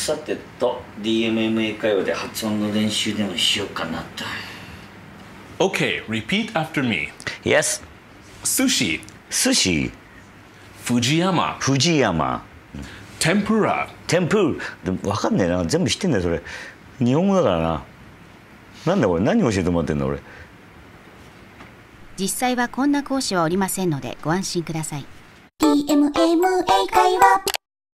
さてと DMMA 会話で発音の練習でもしようかなと。Okay, repeat after me. Yes. Sushi, 寿司 Fujiyama, 藤山 tempura, 天ぷでもわかんねえな。全部知ってんだよそれ。日本語だからな。なんだこれ？何教えてもらってんの俺？実際はこんな講師はおりませんのでご安心ください。DMMA 会話。